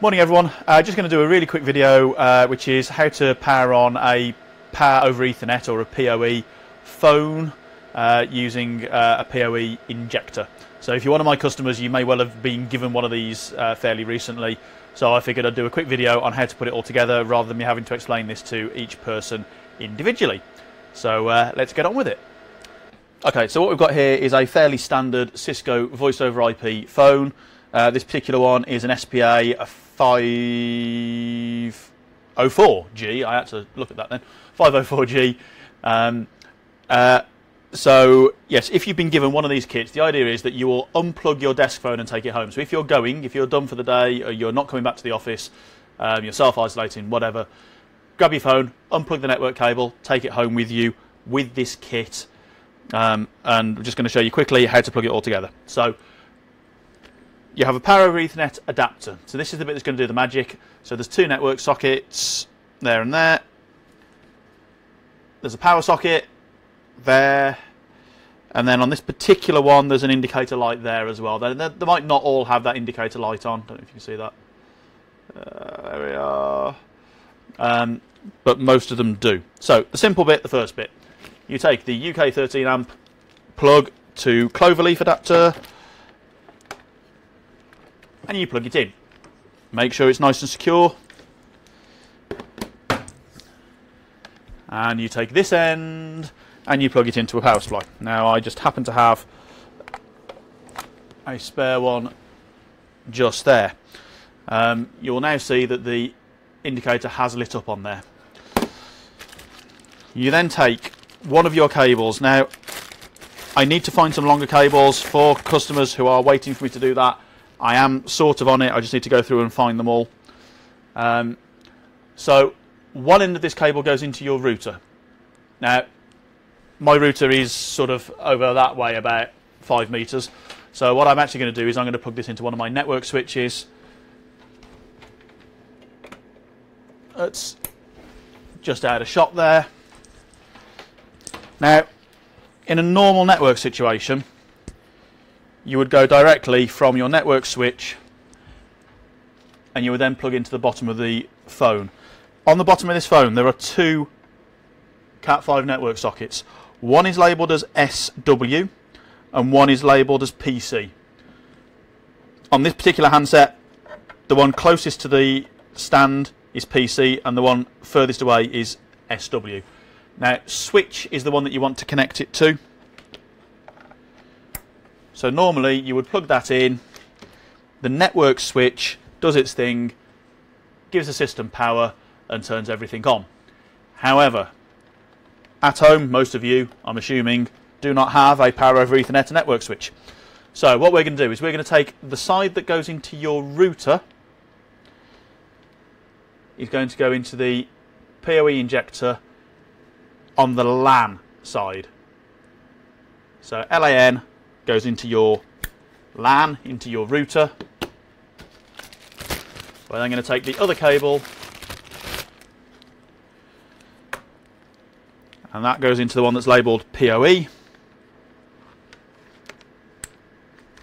Morning everyone, uh, just going to do a really quick video uh, which is how to power on a power over ethernet or a PoE phone uh, using uh, a PoE injector. So if you're one of my customers you may well have been given one of these uh, fairly recently so I figured I'd do a quick video on how to put it all together rather than me having to explain this to each person individually. So uh, let's get on with it. Okay, so what we've got here is a fairly standard Cisco voice over IP phone. Uh, this particular one is an SPA 504G. I had to look at that then. 504G. Um, uh, so yes, if you've been given one of these kits, the idea is that you will unplug your desk phone and take it home. So if you're going, if you're done for the day, or you're not coming back to the office, um, you're self-isolating, whatever, grab your phone, unplug the network cable, take it home with you with this kit. Um, and I'm just going to show you quickly how to plug it all together. So you have a power over Ethernet adapter. So this is the bit that's going to do the magic. So there's two network sockets there and there. There's a power socket there. And then on this particular one, there's an indicator light there as well. They, they, might not all have that indicator light on. Don't know if you can see that. Uh, there we are. Um, but most of them do. So the simple bit, the first bit. You take the UK 13 amp plug to cloverleaf adapter and you plug it in. Make sure it's nice and secure. And you take this end and you plug it into a power supply. Now I just happen to have a spare one just there. Um, you'll now see that the indicator has lit up on there. You then take one of your cables. Now I need to find some longer cables for customers who are waiting for me to do that. I am sort of on it. I just need to go through and find them all. Um, so one end of this cable goes into your router. Now, my router is sort of over that way about five meters. So what I'm actually going to do is I'm going to plug this into one of my network switches. It's just out of shot there. Now, in a normal network situation, you would go directly from your network switch and you would then plug into the bottom of the phone. On the bottom of this phone there are two Cat5 network sockets. One is labelled as SW and one is labelled as PC. On this particular handset the one closest to the stand is PC and the one furthest away is SW. Now switch is the one that you want to connect it to. So normally you would plug that in, the network switch does its thing, gives the system power and turns everything on. However, at home, most of you, I'm assuming, do not have a power over Ethernet network switch. So what we're going to do is we're going to take the side that goes into your router is going to go into the PoE injector on the LAN side. So LAN goes into your LAN, into your router. Then going to take the other cable and that goes into the one that's labelled PoE.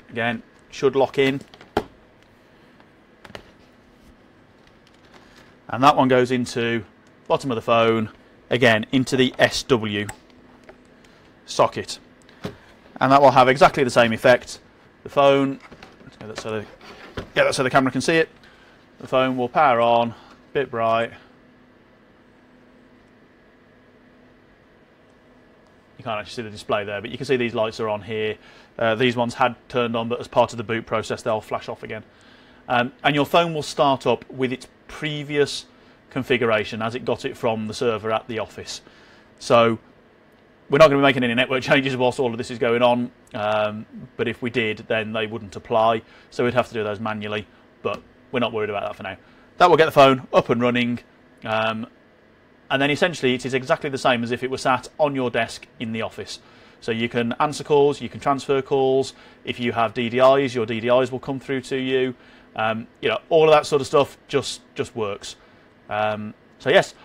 Again, should lock in. And that one goes into bottom of the phone, again into the SW socket and that will have exactly the same effect. The phone, get that so the, so the camera can see it. The phone will power on, bit bright. You can't actually see the display there, but you can see these lights are on here. Uh, these ones had turned on, but as part of the boot process, they'll flash off again. Um, and your phone will start up with its previous configuration as it got it from the server at the office. So we're not going to be making any network changes whilst all of this is going on, um, but if we did, then they wouldn't apply, so we'd have to do those manually, but we're not worried about that for now. That will get the phone up and running, um, and then essentially it is exactly the same as if it were sat on your desk in the office. So you can answer calls, you can transfer calls. If you have DDIs, your DDIs will come through to you. Um, you know, all of that sort of stuff just just works. Um, so yes,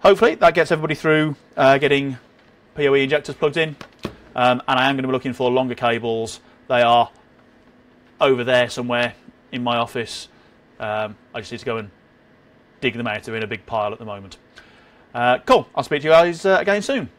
hopefully that gets everybody through uh, getting PoE injectors plugged in. Um, and I am going to be looking for longer cables. They are over there somewhere in my office. Um, I just need to go and dig them out. They're in a big pile at the moment. Uh, cool. I'll speak to you guys uh, again soon.